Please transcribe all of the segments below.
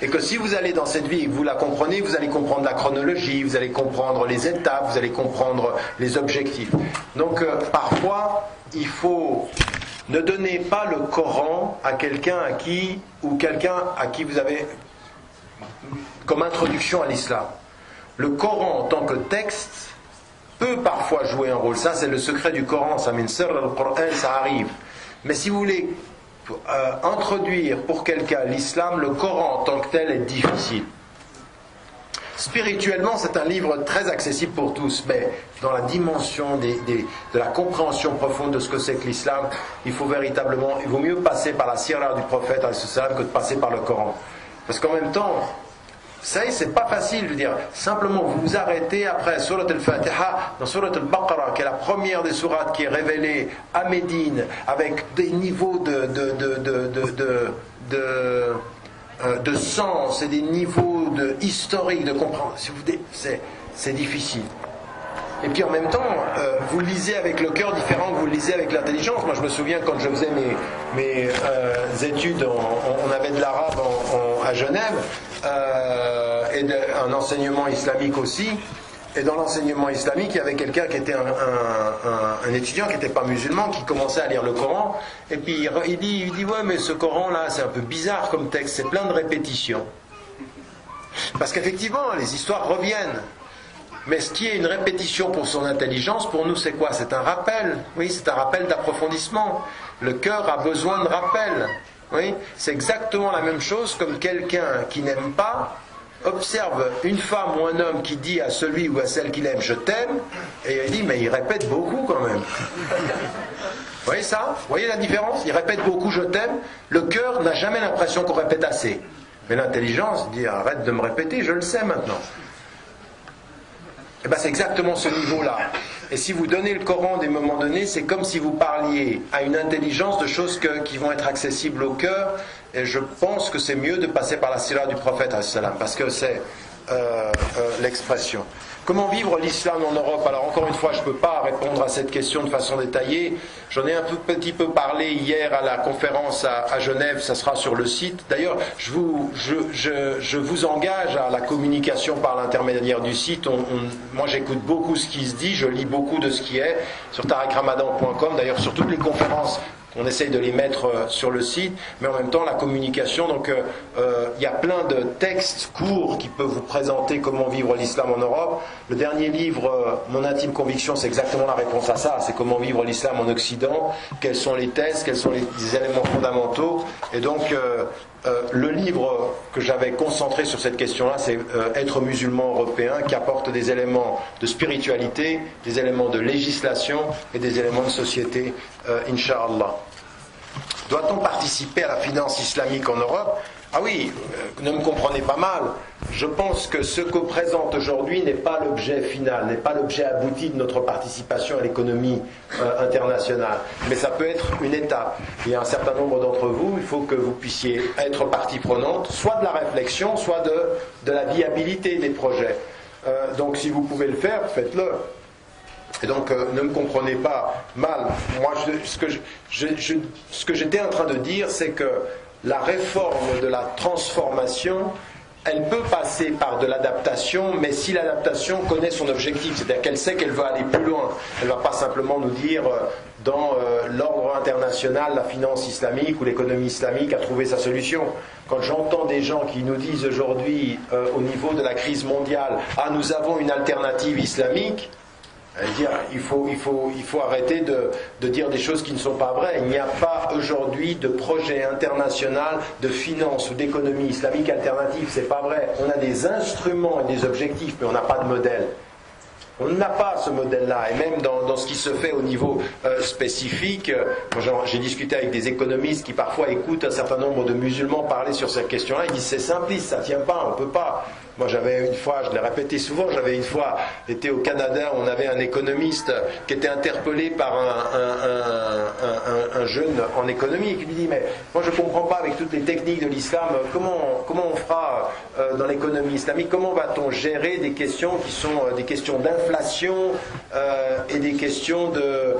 Et que si vous allez dans cette vie et que vous la comprenez, vous allez comprendre la chronologie, vous allez comprendre les étapes, vous allez comprendre les objectifs. Donc euh, parfois, il faut ne donner pas le Coran à quelqu'un à qui ou quelqu'un à qui vous avez comme introduction à l'islam. Le Coran en tant que texte peut parfois jouer un rôle. Ça, c'est le secret du Coran. Ça, le Coran, ça arrive. Mais si vous voulez euh, introduire pour quelqu'un l'islam, le Coran en tant que tel est difficile. Spirituellement, c'est un livre très accessible pour tous, mais dans la dimension de la compréhension profonde de ce que c'est que l'islam, il faut véritablement, il vaut mieux passer par la sirah du prophète que de passer par le Coran. Parce qu'en même temps, ça c'est pas facile, de dire. Simplement, vous vous arrêtez après Surat al-Fatiha, dans Surat al-Baqarah, qui est la première des sourates qui est révélée à Médine, avec des niveaux de, de, de, de, sens et des niveaux de, historiques de compréhension. C'est difficile. Et puis en même temps, vous lisez avec le cœur différent que vous lisez avec l'intelligence. Moi, je me souviens quand je faisais mes, mes études, on, avait de l'arabe à Genève. Euh, et un enseignement islamique aussi. Et dans l'enseignement islamique, il y avait quelqu'un qui était un, étudiant qui n'était pas musulman, qui commençait à lire le Coran. Et puis il dit, il dit ouais, mais ce Coran-là, c'est un peu bizarre comme texte, c'est plein de répétitions. Parce qu'effectivement, les histoires reviennent. Mais ce qui est une répétition pour son intelligence, pour nous, c'est quoi? C'est un rappel. Oui, c'est un rappel d'approfondissement. Le cœur a besoin de rappel. Oui, c'est exactement la même chose comme quelqu'un qui n'aime pas observe une femme ou un homme qui dit à celui ou à celle qu'il aime je t'aime et il dit mais il répète beaucoup quand même. Vous voyez ça? Vous voyez la différence? Il répète beaucoup je t'aime. Le cœur n'a jamais l'impression qu'on répète assez. Mais l'intelligence dit arrête de me répéter, je le sais maintenant. Eh ben c'est exactement ce niveau-là. Et si vous donnez le Coran des moments donnés, c'est comme si vous parliez à une intelligence de choses qui vont être accessibles au cœur. Et je pense que c'est mieux de passer par la sira du prophète, parce que c'est euh, euh, l'expression. Comment vivre l'islam en Europe? Alors encore une fois, je ne peux pas répondre à cette question de façon détaillée. J'en ai un petit peu parlé hier à la conférence à, Genève, ça sera sur le site. D'ailleurs, je vous, je, vous engage à la communication par l'intermédiaire du site. moi, j'écoute beaucoup ce qui se dit, je lis beaucoup de ce qui est sur tarikramadan.com. D'ailleurs, sur toutes les conférences on essaye de les mettre euh, sur le site, mais en même temps la communication. Donc euh, euh, il y a plein de textes courts qui peuvent vous présenter comment vivre l'islam en Europe. Le dernier livre, Mon intime conviction, c'est exactement la réponse à ça. C'est comment vivre l'islam en Occident, quels sont les tests, quels sont les, éléments fondamentaux. Et donc le livre que j'avais concentré sur cette question-là, c'est Être musulman européen, qui apporte des éléments de spiritualité, des éléments de législation et des éléments de société, Inch'Allah. Doit-on participer à la finance islamique en Europe Ah oui, euh, ne me comprenez pas mal. Je pense que ce que présente aujourd'hui n'est pas l'objet final, n'est pas l'objet abouti de notre participation à l'économie euh, internationale. Mais ça peut être une étape. Il y a un certain nombre d'entre vous, il faut que vous puissiez être partie prenante, soit de la réflexion, soit de, la viabilité des projets. Euh, donc si vous pouvez le faire, faites-le. Et donc, euh, ne me comprenez pas mal. Moi, ce que j'étais en train de dire, c'est que la réforme de la transformation, elle peut passer par de l'adaptation, mais si l'adaptation connaît son objectif, c'est-à-dire qu'elle sait qu'elle veut aller plus loin. Elle ne va pas simplement nous dire, euh, dans euh, l'ordre international, la finance islamique ou l'économie islamique a trouvé sa solution. Quand j'entends des gens qui nous disent aujourd'hui, au niveau de la crise mondiale, ah, nous avons une alternative islamique, Dire, il, faut, il, faut, il faut arrêter de, dire des choses qui ne sont pas vraies. Il n'y a pas aujourd'hui de projet international de finance ou d'économie islamique alternative. C'est pas vrai. On a des instruments et des objectifs, mais on n'a pas de modèle. On n'a pas ce modèle-là. Et même dans, ce qui se fait au niveau euh, spécifique, euh, j'ai discuté avec des économistes qui parfois écoutent un certain nombre de musulmans parler sur cette question-là. Ils disent c'est simpliste, ça tient pas, on peut pas. Moi, j'avais une fois, je l'ai répété souvent, j'avais une fois été au Canada, on avait un économiste qui était interpellé par un, jeune en économie qui lui dit Mais moi, je ne comprends pas avec toutes les techniques de l'islam, comment, on fera euh, dans l'économie islamique Comment va-t-on gérer des questions qui sont euh, des questions d'inflation euh, et des questions de,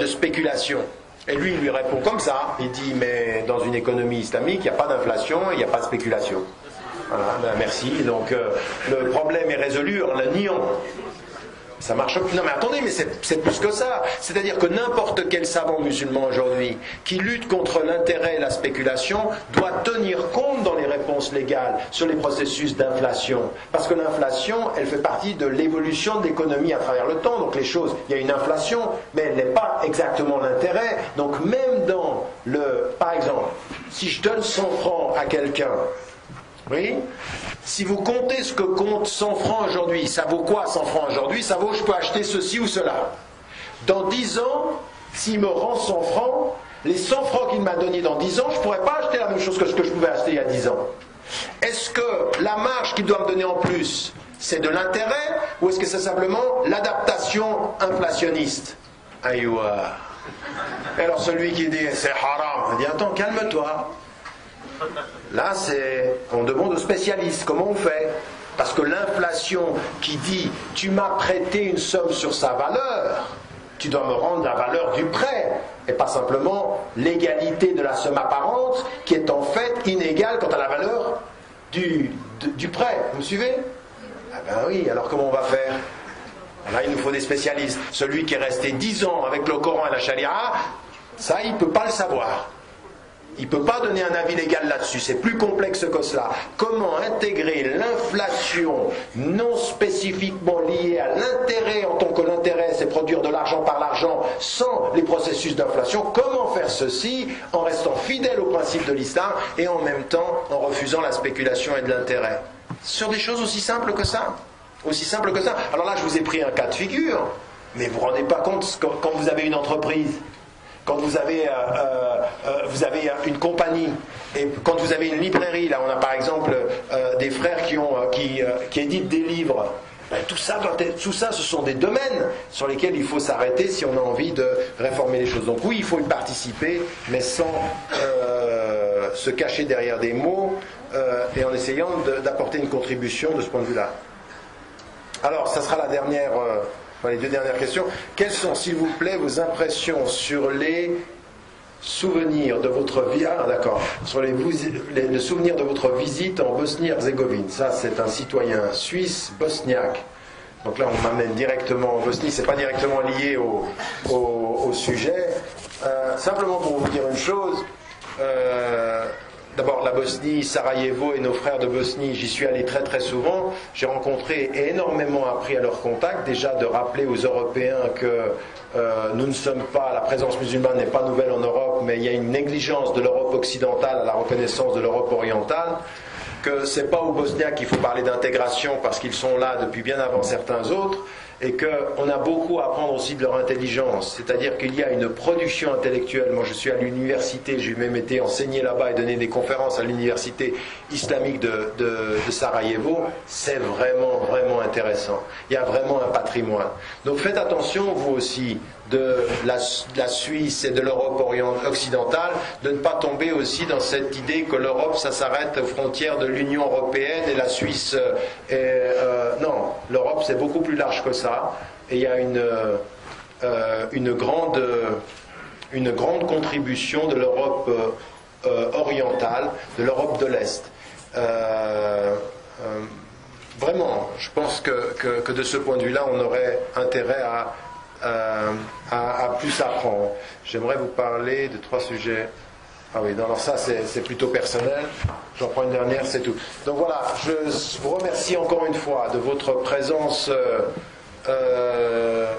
de spéculation? Et lui, il lui répond comme ça. Il dit, mais dans une économie islamique, il n'y a pas d'inflation, il n'y a pas de spéculation. Voilà, ben merci. Donc euh, le problème est résolu en le niant. Ça marche. Non, mais attendez, mais c'est plus que ça. C'est-à-dire que n'importe quel savant musulman aujourd'hui qui lutte contre l'intérêt et la spéculation doit tenir compte dans les réponses légales sur les processus d'inflation. Parce que l'inflation, elle fait partie de l'évolution de l'économie à travers le temps. Donc les choses, il y a une inflation, mais elle n'est pas exactement l'intérêt. Donc même dans le. Par exemple, si je donne 100 francs à quelqu'un, oui si vous comptez ce que compte 100 francs aujourd'hui, ça vaut quoi 100 francs aujourd'hui Ça vaut je peux acheter ceci ou cela. Dans 10 ans, s'il me rend 100 francs, les 100 francs qu'il m'a donnés dans 10 ans, je ne pourrais pas acheter la même chose que ce que je pouvais acheter il y a 10 ans. Est-ce que la marge qu'il doit me donner en plus, c'est de l'intérêt ou est-ce que c'est simplement l'adaptation inflationniste? Aïwa. Alors celui qui dit c'est haram, il dit attends, calme-toi. Là, c'est, on demande aux spécialistes comment on fait. Parce que l'inflation qui dit tu m'as prêté une somme sur sa valeur, tu dois me rendre la valeur du prêt, et pas simplement l'égalité de la somme apparente qui est en fait inégale quant à la valeur du, prêt. Vous me suivez? Ah ben oui, alors comment on va faire? Là, il nous faut des spécialistes. Celui qui est resté 10 ans avec le Coran et la Sharia, ça, il ne peut pas le savoir. Il ne peut pas donner un avis légal là-dessus, c'est plus complexe que cela. Comment intégrer l'inflation non spécifiquement liée à l'intérêt en tant que l'intérêt c'est produire de l'argent par l'argent sans les processus d'inflation? Comment faire ceci en restant fidèle au principe de l'islam et en même temps en refusant la spéculation et de l'intérêt? Sur des choses aussi simples que ça? Aussi simples que ça? Alors là je vous ai pris un cas de figure, mais vous ne vous rendez pas compte quand vous avez une entreprise quand vous avez, euh, euh, euh, vous avez une compagnie et quand vous avez une librairie, là on a par exemple des frères qui, ont, qui, qui éditent des livres, ben, tout, ça tout ça, ce sont des domaines sur lesquels il faut s'arrêter si on a envie de réformer les choses. Donc oui, il faut y participer, mais sans se cacher derrière des mots et en essayant d'apporter une contribution de ce point de vue-là. Alors, ça sera la dernière les deux dernières questions. Quelles sont, s'il vous plaît, vos impressions sur les souvenirs de votre vie ah, d'accord, sur les, souvenirs de votre visite en Bosnie-Herzégovine. Ça, c'est un citoyen suisse bosniaque. Donc là, on m'amène directement en Bosnie. C'est pas directement lié au, au, sujet. Euh, simplement pour vous dire une chose. Euh, D'abord la Bosnie, Sarajevo et nos frères de Bosnie, j'y suis allé très très souvent. J'ai rencontré et énormément appris à leur contact. Déjà de rappeler aux Européens que euh, nous ne sommes pas, la présence musulmane n'est pas nouvelle en Europe, mais il y a une négligence de l'Europe occidentale à la reconnaissance de l'Europe orientale. Que c'est pas aux Bosniaques qu'il faut parler d'intégration parce qu'ils sont là depuis bien avant certains autres et qu'on a beaucoup à apprendre aussi de leur intelligence. C'est-à-dire qu'il y a une production intellectuelle. Moi, je suis à l'université, j'ai même été enseigné là-bas et donné des conférences à l'université islamique de, de Sarajevo. C'est vraiment, vraiment intéressant. Il y a vraiment un patrimoine. Donc faites attention, vous aussi, de la, Suisse et de l'Europe occidentale, de ne pas tomber aussi dans cette idée que l'Europe, ça s'arrête aux frontières de l'Union européenne et la Suisse. Euh, euh, non, l'Europe, c'est beaucoup plus large que ça. Et il y a une, euh, une, grande, une grande contribution de l'Europe orientale, de l'Europe de l'Est. vraiment, je pense que, que de ce point de vue-là, on aurait intérêt à euh, à, plus apprendre. J'aimerais vous parler de trois sujets. Ah oui, alors ça c'est plutôt personnel. J'en prends une dernière, c'est tout. Donc voilà, je vous remercie encore une fois de votre présence euh, euh,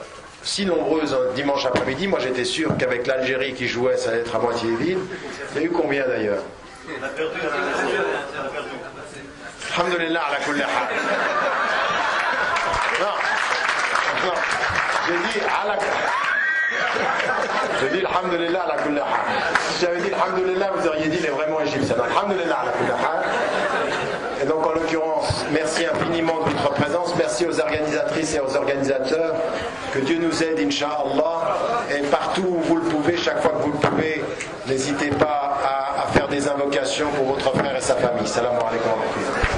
si nombreuse dimanche après-midi. Moi j'étais sûr qu'avec l'Algérie qui jouait, ça allait être à moitié vide. Il y a eu combien d'ailleurs? On a perdu. Alhamdulillah, la Non. Non. J'ai dit, J'ai dit, Alhamdulillah, la Si j'avais dit, Alhamdulillah, vous auriez dit, il est vraiment égyptien. Alhamdulillah, la Et donc, en l'occurrence, merci infiniment de votre présence. Merci aux organisatrices et aux organisateurs. Que Dieu nous aide, Inch'Allah. Et partout où vous le pouvez, chaque fois que vous le pouvez, n'hésitez pas à, à faire des invocations pour votre frère et sa famille. Salam alaikum.